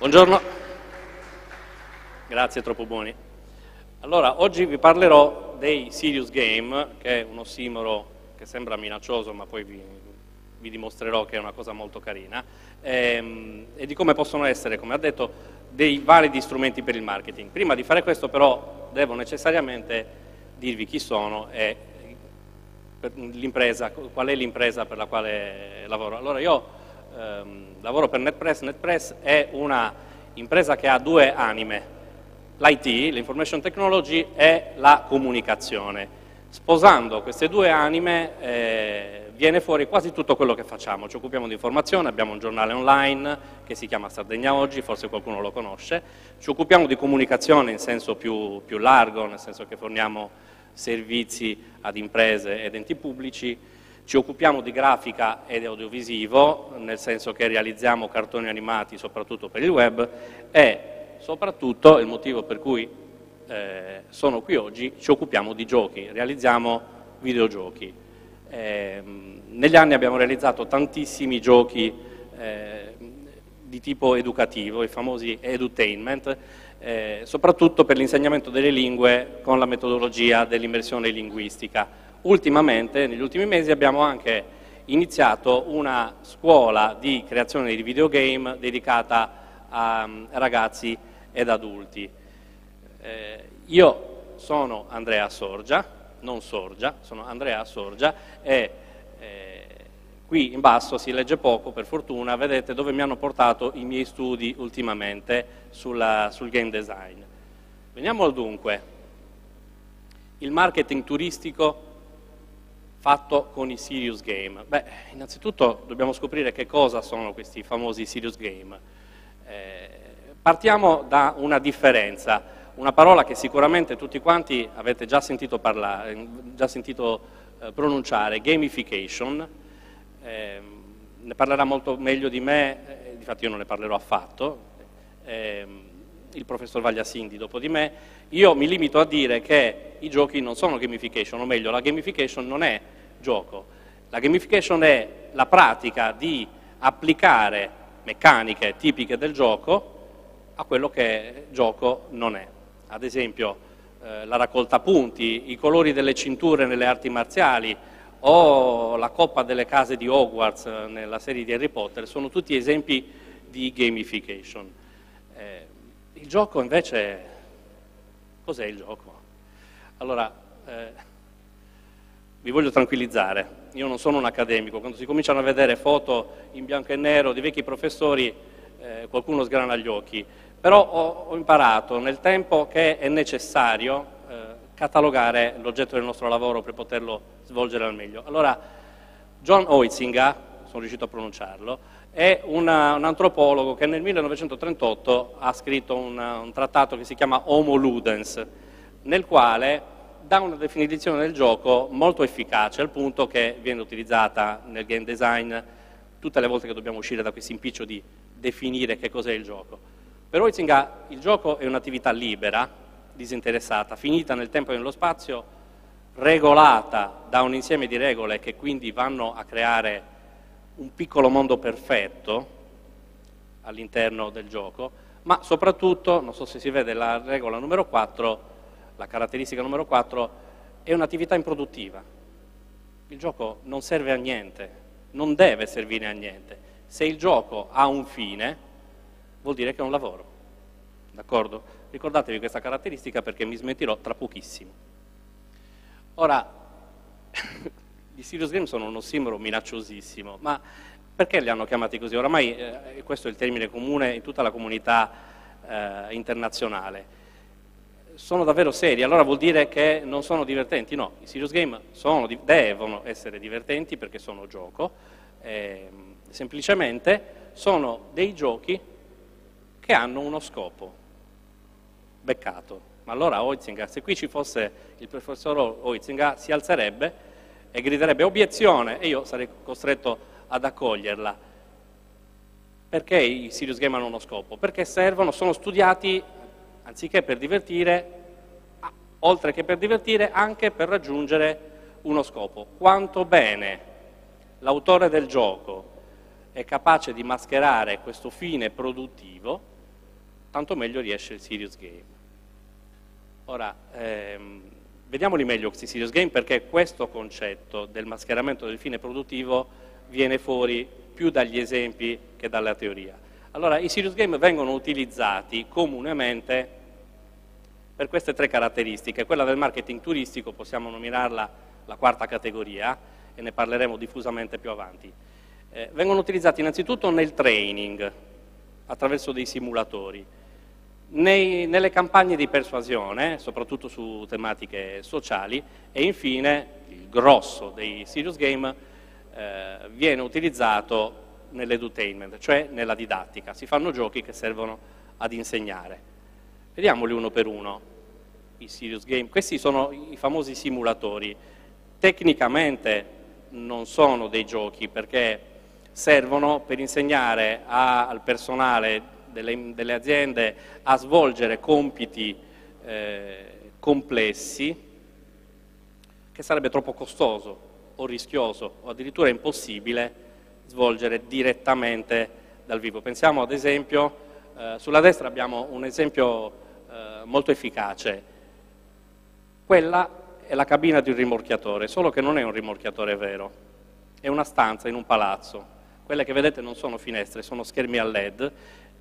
Buongiorno. Grazie, troppo buoni. Allora, oggi vi parlerò dei Serious Game, che è un ossimoro che sembra minaccioso, ma poi vi, vi dimostrerò che è una cosa molto carina, ehm, e di come possono essere, come ha detto, dei validi strumenti per il marketing. Prima di fare questo però devo necessariamente dirvi chi sono e qual è l'impresa per la quale lavoro. Allora io ehm, lavoro per NetPress, NetPress è una impresa che ha due anime, l'IT, l'information technology e la comunicazione. Sposando queste due anime eh, viene fuori quasi tutto quello che facciamo, ci occupiamo di informazione, abbiamo un giornale online che si chiama Sardegna Oggi, forse qualcuno lo conosce, ci occupiamo di comunicazione in senso più, più largo, nel senso che forniamo servizi ad imprese ed enti pubblici, ci occupiamo di grafica ed audiovisivo, nel senso che realizziamo cartoni animati soprattutto per il web e soprattutto, il motivo per cui eh, sono qui oggi, ci occupiamo di giochi, realizziamo videogiochi. Eh, negli anni abbiamo realizzato tantissimi giochi eh, di tipo educativo, i famosi edutainment, eh, soprattutto per l'insegnamento delle lingue con la metodologia dell'immersione linguistica. Ultimamente, negli ultimi mesi, abbiamo anche iniziato una scuola di creazione di videogame dedicata a ragazzi ed adulti. Eh, io sono Andrea Sorgia, non Sorgia, sono Andrea Sorgia e eh, qui in basso si legge poco per fortuna, vedete dove mi hanno portato i miei studi ultimamente sulla, sul game design. Veniamo al dunque, il marketing turistico fatto con i serious game. Beh, innanzitutto dobbiamo scoprire che cosa sono questi famosi serious game. Eh, partiamo da una differenza una parola che sicuramente tutti quanti avete già sentito, parlare, già sentito eh, pronunciare, gamification, eh, ne parlerà molto meglio di me, eh, difatti io non ne parlerò affatto, ehm, il professor Vagliasindi dopo di me, io mi limito a dire che i giochi non sono gamification, o meglio, la gamification non è gioco, la gamification è la pratica di applicare meccaniche tipiche del gioco a quello che gioco non è ad esempio eh, la raccolta punti, i colori delle cinture nelle arti marziali o la coppa delle case di Hogwarts eh, nella serie di Harry Potter, sono tutti esempi di gamification. Eh, il gioco invece, cos'è il gioco? Allora, eh, vi voglio tranquillizzare, io non sono un accademico, quando si cominciano a vedere foto in bianco e nero di vecchi professori, eh, qualcuno sgrana gli occhi. Però ho, ho imparato nel tempo che è necessario eh, catalogare l'oggetto del nostro lavoro per poterlo svolgere al meglio. Allora, John Oitzinga, sono riuscito a pronunciarlo, è una, un antropologo che nel 1938 ha scritto una, un trattato che si chiama Homo Ludens, nel quale dà una definizione del gioco molto efficace, al punto che viene utilizzata nel game design tutte le volte che dobbiamo uscire da questo impiccio di definire che cos'è il gioco. Per Huizinga il gioco è un'attività libera, disinteressata, finita nel tempo e nello spazio, regolata da un insieme di regole che quindi vanno a creare un piccolo mondo perfetto all'interno del gioco, ma soprattutto, non so se si vede la regola numero 4, la caratteristica numero 4, è un'attività improduttiva. Il gioco non serve a niente, non deve servire a niente. Se il gioco ha un fine, vuol dire che è un lavoro. D'accordo? Ricordatevi questa caratteristica perché mi smetterò tra pochissimo. Ora, i serious game sono un ossimoro minacciosissimo, ma perché li hanno chiamati così? Oramai eh, questo è il termine comune in tutta la comunità eh, internazionale. Sono davvero seri, allora vuol dire che non sono divertenti? No, i serious game sono, devono essere divertenti perché sono gioco, eh, semplicemente sono dei giochi che hanno uno scopo. Beccato. Ma allora Oitzinger, se qui ci fosse il professor Oitzinger, si alzerebbe e griderebbe obiezione e io sarei costretto ad accoglierla. Perché i serious game hanno uno scopo? Perché servono, sono studiati anziché per divertire, oltre che per divertire, anche per raggiungere uno scopo. Quanto bene l'autore del gioco è capace di mascherare questo fine produttivo, tanto meglio riesce il serious game. Ora, ehm, vediamoli meglio questi serious game perché questo concetto del mascheramento del fine produttivo viene fuori più dagli esempi che dalla teoria. Allora, i serious game vengono utilizzati comunemente per queste tre caratteristiche. Quella del marketing turistico possiamo nominarla la quarta categoria e ne parleremo diffusamente più avanti. Eh, vengono utilizzati innanzitutto nel training, attraverso dei simulatori, nei, nelle campagne di persuasione, soprattutto su tematiche sociali, e infine il grosso dei serious game eh, viene utilizzato nell'edutainment, cioè nella didattica. Si fanno giochi che servono ad insegnare. Vediamoli uno per uno, i serious game. Questi sono i famosi simulatori. Tecnicamente non sono dei giochi perché servono per insegnare a, al personale delle, delle, aziende a svolgere compiti eh, complessi che sarebbe troppo costoso o rischioso o addirittura impossibile svolgere direttamente dal vivo. Pensiamo ad esempio, eh, sulla destra abbiamo un esempio eh, molto efficace, quella è la cabina di un rimorchiatore, solo che non è un rimorchiatore vero, è una stanza in un palazzo. Quelle che vedete non sono finestre, sono schermi a LED.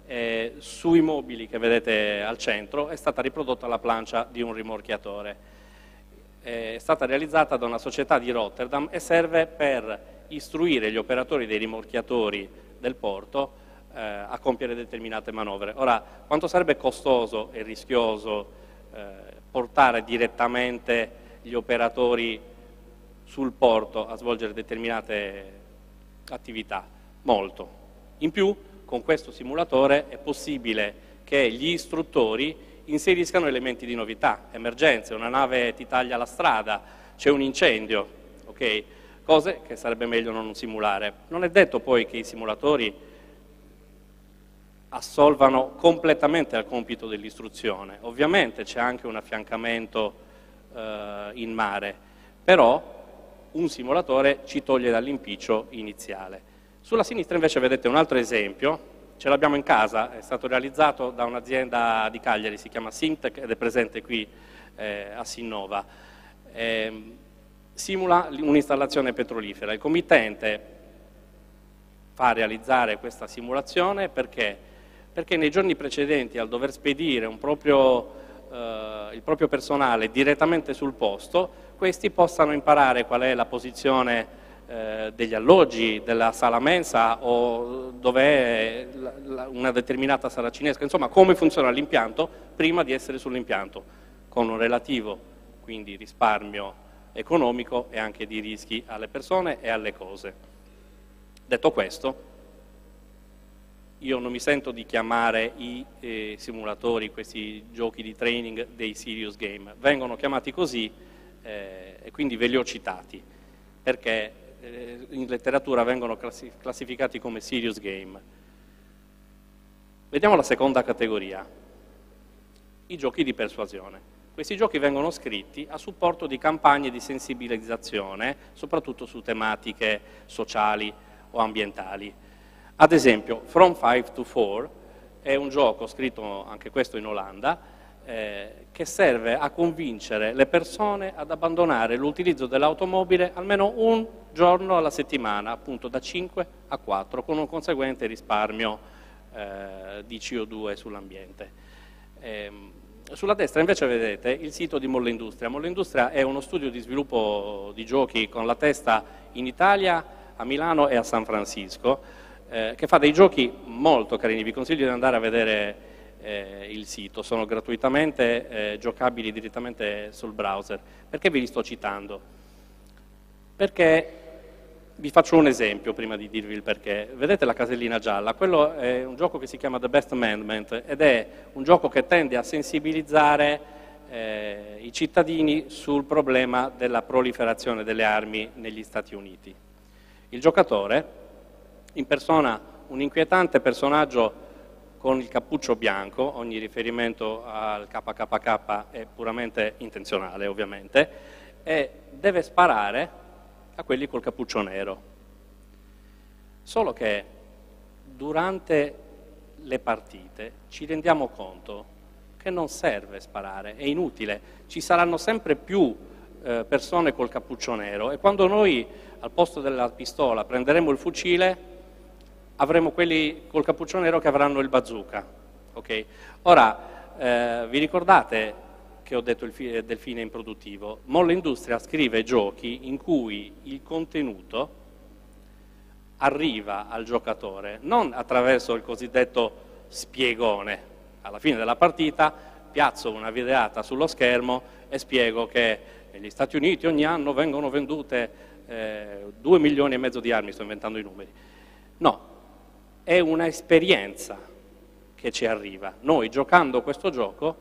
Eh, sui mobili che vedete al centro è stata riprodotta la plancia di un rimorchiatore. È stata realizzata da una società di Rotterdam e serve per istruire gli operatori dei rimorchiatori del porto eh, a compiere determinate manovre. Ora, quanto sarebbe costoso e rischioso eh, portare direttamente gli operatori sul porto a svolgere determinate attività? Molto. In più, con questo simulatore è possibile che gli istruttori inseriscano elementi di novità, emergenze, una nave ti taglia la strada, c'è un incendio, ok? cose che sarebbe meglio non simulare. Non è detto poi che i simulatori assolvano completamente al compito dell'istruzione, ovviamente c'è anche un affiancamento eh, in mare, però un simulatore ci toglie dall'impiccio iniziale. Sulla sinistra invece vedete un altro esempio, ce l'abbiamo in casa, è stato realizzato da un'azienda di Cagliari, si chiama Sintec ed è presente qui eh, a Sinnova. Eh, simula un'installazione petrolifera. Il committente fa realizzare questa simulazione perché? Perché nei giorni precedenti al dover spedire proprio, eh, il proprio personale direttamente sul posto, questi possano imparare qual è la posizione eh, degli alloggi, della sala mensa o dove è una determinata sala cinesca, insomma come funziona l'impianto prima di essere sull'impianto, con un relativo quindi risparmio economico e anche di rischi alle persone e alle cose. Detto questo, io non mi sento di chiamare i eh, simulatori, questi giochi di training dei serious game, vengono chiamati così eh, e quindi ve li ho citati, perché eh, in letteratura vengono classificati come serious game. Vediamo la seconda categoria, i giochi di persuasione. Questi giochi vengono scritti a supporto di campagne di sensibilizzazione, soprattutto su tematiche sociali o ambientali. Ad esempio, From 5 to 4 è un gioco scritto anche questo in Olanda, eh, che serve a convincere le persone ad abbandonare l'utilizzo dell'automobile almeno un giorno alla settimana, appunto da 5 a 4, con un conseguente risparmio eh, di CO2 sull'ambiente. Eh, sulla destra invece vedete il sito di Molle Industria. Molle Industria è uno studio di sviluppo di giochi con la testa in Italia, a Milano e a San Francisco, eh, che fa dei giochi molto carini. Vi consiglio di andare a vedere eh, il sito, sono gratuitamente eh, giocabili direttamente sul browser. Perché ve li sto citando? Perché vi faccio un esempio prima di dirvi il perché. Vedete la casellina gialla? Quello è un gioco che si chiama The Best Amendment ed è un gioco che tende a sensibilizzare eh, i cittadini sul problema della proliferazione delle armi negli Stati Uniti. Il giocatore impersona un inquietante personaggio con il cappuccio bianco, ogni riferimento al KKK è puramente intenzionale ovviamente, e deve sparare a quelli col cappuccio nero. Solo che durante le partite ci rendiamo conto che non serve sparare, è inutile, ci saranno sempre più eh, persone col cappuccio nero e quando noi al posto della pistola prenderemo il fucile avremo quelli col cappuccio nero che avranno il bazooka. Okay? Ora, eh, vi ricordate che ho detto il fi del fine improduttivo? Molla Industria scrive giochi in cui il contenuto arriva al giocatore non attraverso il cosiddetto spiegone. Alla fine della partita piazzo una videata sullo schermo e spiego che negli Stati Uniti ogni anno vengono vendute eh, 2 milioni e mezzo di armi, sto inventando i numeri. No, è un'esperienza che ci arriva. Noi giocando questo gioco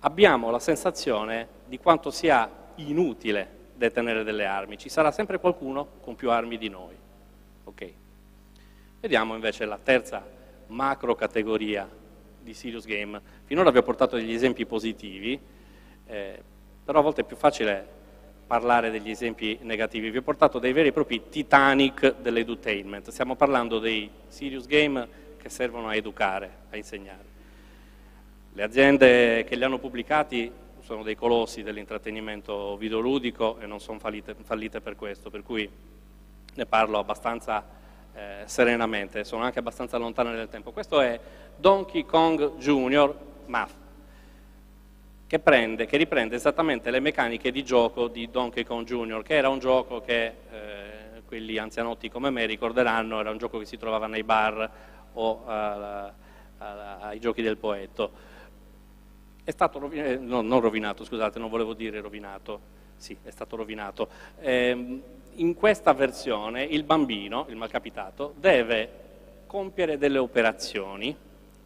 abbiamo la sensazione di quanto sia inutile detenere delle armi, ci sarà sempre qualcuno con più armi di noi. Okay. Vediamo invece la terza macro categoria di serious game. Finora vi ho portato degli esempi positivi, eh, però a volte è più facile parlare degli esempi negativi. Vi ho portato dei veri e propri Titanic dell'edutainment. Stiamo parlando dei serious game che servono a educare, a insegnare. Le aziende che li hanno pubblicati sono dei colossi dell'intrattenimento videoludico e non sono fallite, fallite, per questo, per cui ne parlo abbastanza eh, serenamente, sono anche abbastanza lontane nel tempo. Questo è Donkey Kong Jr. Math che, prende, che, riprende esattamente le meccaniche di gioco di Donkey Kong Jr., che era un gioco che eh, quelli anzianotti come me ricorderanno, era un gioco che si trovava nei bar o uh, ai giochi del poetto. È stato rovinato, eh, no, non rovinato, scusate, non volevo dire rovinato, sì, è stato rovinato. Eh, in questa versione il bambino, il malcapitato, deve compiere delle operazioni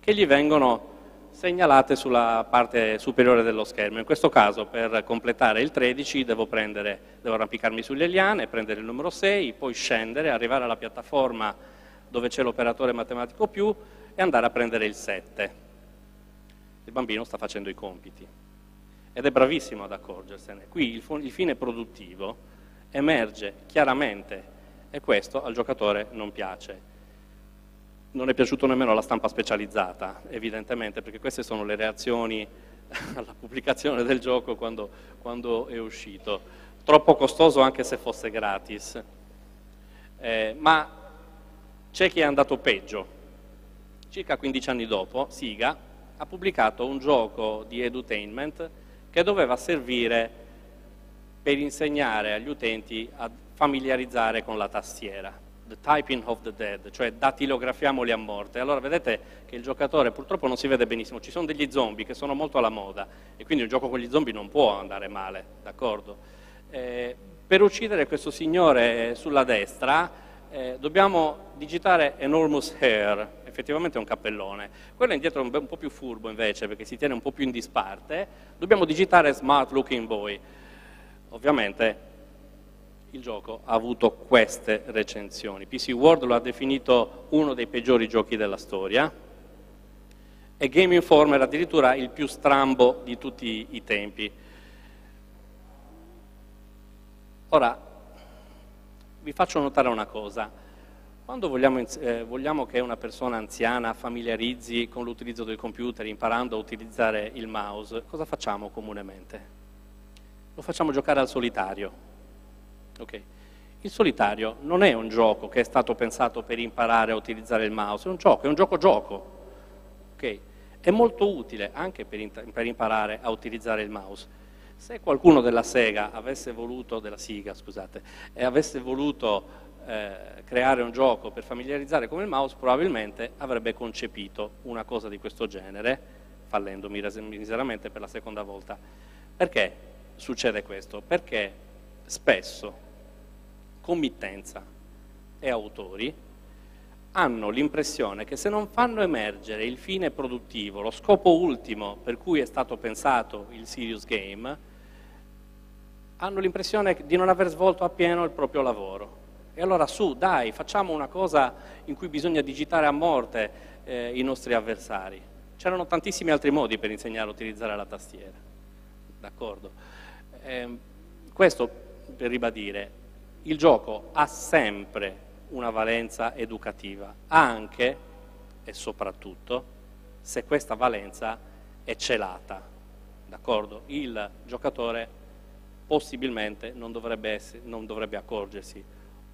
che gli vengono segnalate sulla parte superiore dello schermo. In questo caso per completare il 13 devo, prendere, devo arrampicarmi sulle liane, prendere il numero 6, poi scendere, arrivare alla piattaforma dove c'è l'operatore matematico più e andare a prendere il 7. Il bambino sta facendo i compiti ed è bravissimo ad accorgersene. Qui il, il fine produttivo emerge chiaramente e questo al giocatore non piace non è piaciuto nemmeno alla stampa specializzata, evidentemente, perché queste sono le reazioni alla pubblicazione del gioco quando, quando è uscito. Troppo costoso anche se fosse gratis. Eh, ma c'è chi è andato peggio. Circa 15 anni dopo, Siga ha pubblicato un gioco di edutainment che doveva servire per insegnare agli utenti a familiarizzare con la tastiera the typing of the dead, cioè datilografiamoli a morte. Allora vedete che il giocatore purtroppo non si vede benissimo, ci sono degli zombie che sono molto alla moda e quindi un gioco con gli zombie non può andare male, d'accordo? Eh, per uccidere questo signore sulla destra eh, dobbiamo digitare enormous hair, effettivamente è un cappellone. Quello indietro è un po' più furbo invece perché si tiene un po' più in disparte, dobbiamo digitare smart looking boy. Ovviamente il gioco ha avuto queste recensioni. PC World lo ha definito uno dei peggiori giochi della storia e Game Informer addirittura il più strambo di tutti i tempi. Ora, vi faccio notare una cosa. Quando vogliamo, eh, vogliamo che una persona anziana familiarizzi con l'utilizzo del computer imparando a utilizzare il mouse, cosa facciamo comunemente? Lo facciamo giocare al solitario Okay. Il solitario non è un gioco che è stato pensato per imparare a utilizzare il mouse, è un gioco, è un gioco-gioco. Okay. È molto utile anche per, per, imparare a utilizzare il mouse. Se qualcuno della Sega avesse voluto, della Siga, scusate, e avesse voluto eh, creare un gioco per familiarizzare con il mouse, probabilmente avrebbe concepito una cosa di questo genere, fallendo miseramente per la seconda volta. Perché succede questo? Perché spesso committenza e autori hanno l'impressione che se non fanno emergere il fine produttivo, lo scopo ultimo per cui è stato pensato il serious game, hanno l'impressione di non aver svolto appieno il proprio lavoro. E allora su, dai, facciamo una cosa in cui bisogna digitare a morte eh, i nostri avversari. C'erano tantissimi altri modi per insegnare a utilizzare la tastiera. D'accordo? Eh, questo per ribadire, il gioco ha sempre una valenza educativa, anche e soprattutto se questa valenza è celata, d'accordo? Il giocatore possibilmente non dovrebbe, essere, non dovrebbe accorgersi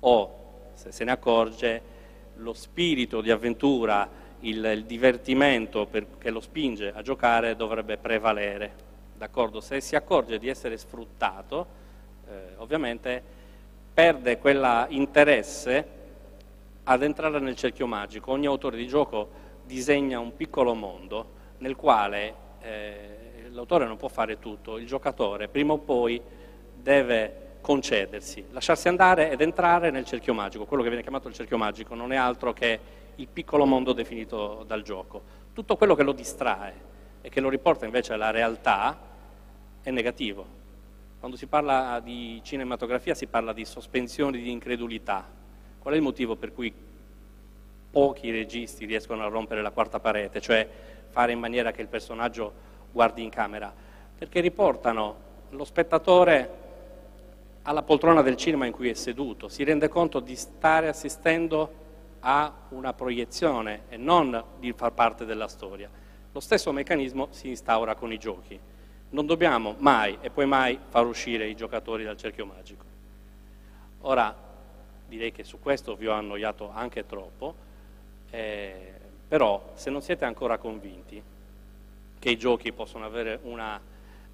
o se se ne accorge lo spirito di avventura, il, il divertimento per, che lo spinge a giocare dovrebbe prevalere, d'accordo? Se si accorge di essere sfruttato, eh, ovviamente perde quell'interesse ad entrare nel cerchio magico. Ogni autore di gioco disegna un piccolo mondo nel quale eh, l'autore non può fare tutto, il giocatore prima o poi deve concedersi, lasciarsi andare ed entrare nel cerchio magico. Quello che viene chiamato il cerchio magico non è altro che il piccolo mondo definito dal gioco. Tutto quello che lo distrae e che lo riporta invece alla realtà è negativo. Quando si parla di cinematografia si parla di sospensioni di incredulità. Qual è il motivo per cui pochi registi riescono a rompere la quarta parete, cioè fare in maniera che il personaggio guardi in camera? Perché riportano lo spettatore alla poltrona del cinema in cui è seduto, si rende conto di stare assistendo a una proiezione e non di far parte della storia. Lo stesso meccanismo si instaura con i giochi. Non dobbiamo mai e poi mai far uscire i giocatori dal cerchio magico. Ora, direi che su questo vi ho annoiato anche troppo, eh, però se non siete ancora convinti che i giochi possono avere una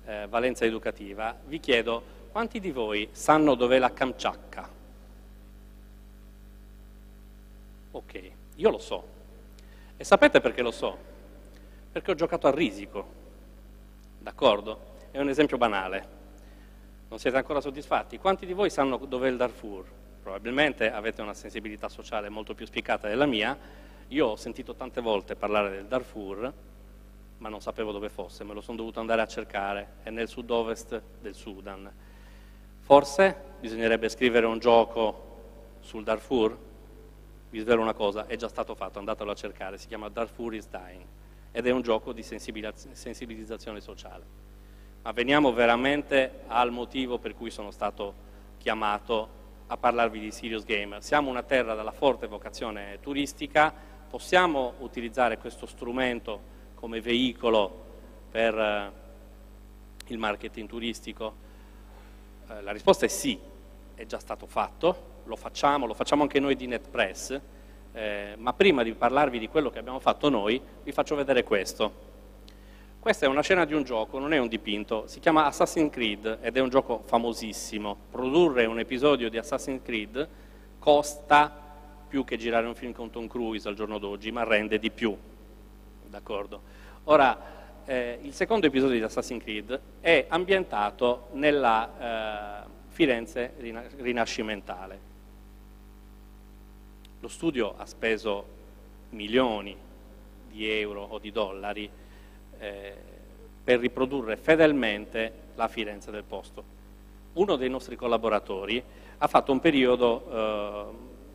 eh, valenza educativa, vi chiedo quanti di voi sanno dov'è la Kamchatka? Ok, io lo so. E sapete perché lo so? Perché ho giocato a risico, d'accordo? È un esempio banale. Non siete ancora soddisfatti? Quanti di voi sanno dov'è il Darfur? Probabilmente avete una sensibilità sociale molto più spiccata della mia. Io ho sentito tante volte parlare del Darfur, ma non sapevo dove fosse, me lo sono dovuto andare a cercare, è nel sud-ovest del Sudan. Forse bisognerebbe scrivere un gioco sul Darfur? Vi svelo una cosa, è già stato fatto, andatelo a cercare, si chiama Darfur is Dying ed è un gioco di sensibilizzazione sociale. Ma veniamo veramente al motivo per cui sono stato chiamato a parlarvi di Serious Gamer. Siamo una terra dalla forte vocazione turistica, possiamo utilizzare questo strumento come veicolo per eh, il marketing turistico? Eh, la risposta è sì, è già stato fatto, lo facciamo, lo facciamo anche noi di NetPress, eh, ma prima di parlarvi di quello che abbiamo fatto noi, vi faccio vedere questo. Questa è una scena di un gioco, non è un dipinto, si chiama Assassin's Creed ed è un gioco famosissimo. Produrre un episodio di Assassin's Creed costa più che girare un film con Tom Cruise al giorno d'oggi, ma rende di più. D'accordo? Ora, eh, il secondo episodio di Assassin's Creed è ambientato nella eh, Firenze rinascimentale. Lo studio ha speso milioni di euro o di dollari eh, per riprodurre fedelmente la Firenze del posto. Uno dei nostri collaboratori ha fatto un periodo eh,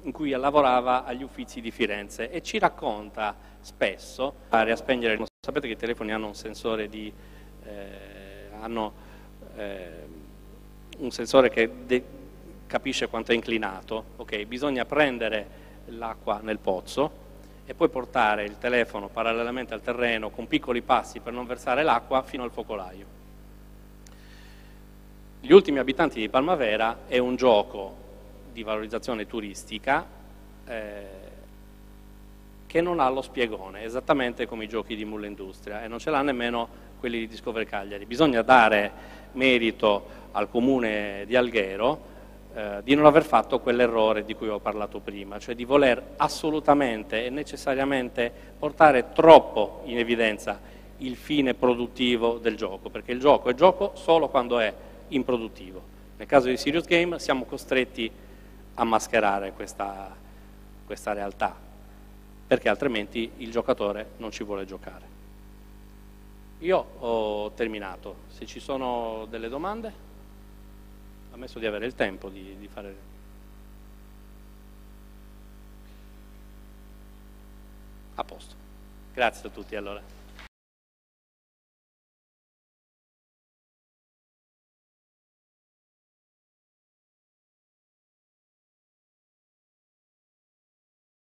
in cui lavorava agli uffizi di Firenze e ci racconta spesso a spegnere il Sapete che i telefoni hanno un sensore, di, eh, hanno, eh, un sensore che capisce quanto è inclinato. Okay, bisogna prendere l'acqua nel pozzo e poi portare il telefono parallelamente al terreno con piccoli passi per non versare l'acqua fino al focolaio. Gli ultimi abitanti di Palmavera è un gioco di valorizzazione turistica eh, che non ha lo spiegone, esattamente come i giochi di Mulla Industria e non ce l'ha nemmeno quelli di Discover Cagliari. Bisogna dare merito al comune di Alghero eh, di non aver fatto quell'errore di cui ho parlato prima, cioè di voler assolutamente e necessariamente portare troppo in evidenza il fine produttivo del gioco, perché il gioco è gioco solo quando è improduttivo. Nel caso di Serious Game siamo costretti a mascherare questa, questa realtà perché altrimenti il giocatore non ci vuole giocare. Io ho terminato, se ci sono delle domande, ammesso di avere il tempo di, di fare... A posto. Grazie a tutti allora.